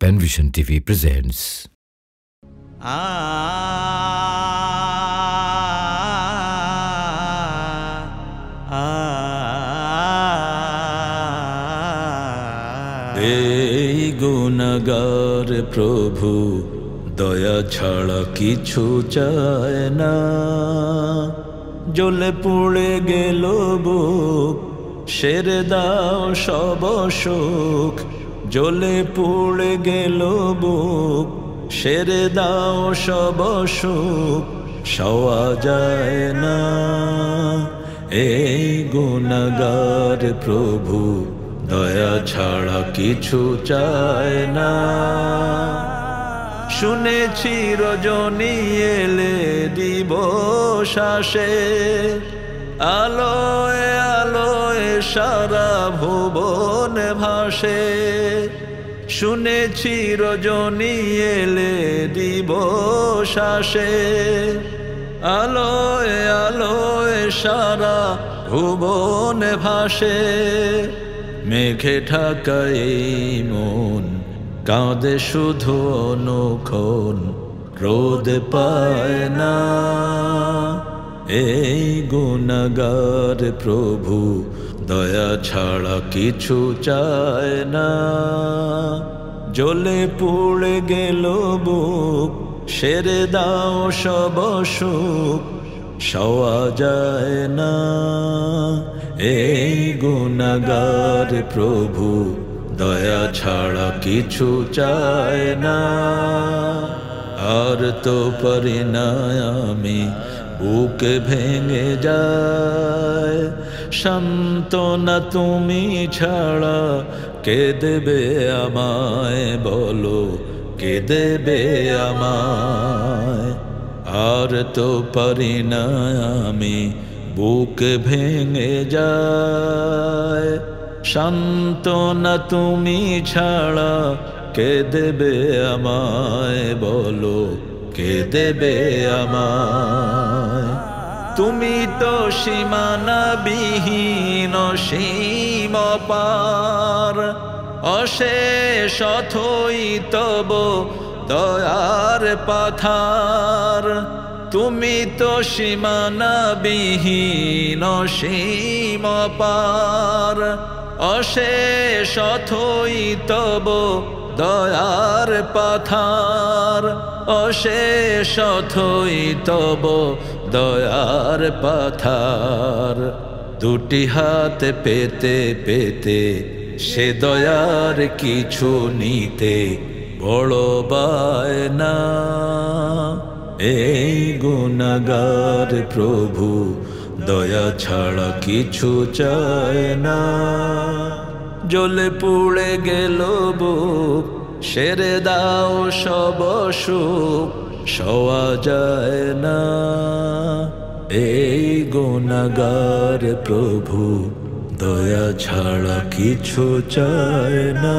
Penvision TV presents. এই গুণগার প্রভু দয়া ছাড়া কিছু চায় না জ্বলে পুড়ে গেল বুক সেরে দাও সব সুখ জ্বলে পুড়ে গেল বুক। সেরে দাও সব সুখ, সওয়া যায় না। এই গুণগার প্রভু, দয়া ছাড়া কিছু চায় না। শুনেছি রজনী এলে দিব শ্বাসে আলোয় আলোয় সারা ভুবন ভাসে। শুনেছি রজনী এলে দিব শ্বাসে। আলোয় আলোয় সারা ভুবন ভাসে। মেঘে ঢাকায় মন, কাঁদে শুধু অনুক্ষণ, রোদ পায় না। এই গুণগার প্রভু, দয়া ছাড়া কিছু চায় না। জলে পুড়ে গেল বুক, সেরে দাও সব সুখ, সওয়া যায় না। এই গুণগার প্রভু, দয়া ছাড়া কিছু চায় না। আর তো পারি না আমি বুক ভেঙে যায়। সান্ত্বনা তুমি ছাড়া কে দেবে আমায় বলো, কে দেবে আমায়? আর তো পারি না আমি, বুক ভেঙে যায়। সান্ত্বনা তুমি ছাড়া কে দেবে আমায় বলো কে দেবে আমায়? তুমি তো সীমানা বিহীন সীম পার। অশেষ অথই তব দয়ার পাথার। তুমি তো সীমানা বিহীন সীম পার। অশেষ অথই তব দয়ার পাথার। অশেষ অথই তব দয়ার পাথার। দুটি হাত পেতে পেতে সে দয়ার কিছু নিতে বড় বায়না। এই গুণাগার প্রভু দয়া ছাড়া কিছু চায় না। জ্বলে পুড়ে গেল বুক, সেরে দাও সব সুখ, সওয়া যায় না। এই গুণাগার প্রভু, দয়া ছাড়া কিছু চায় না।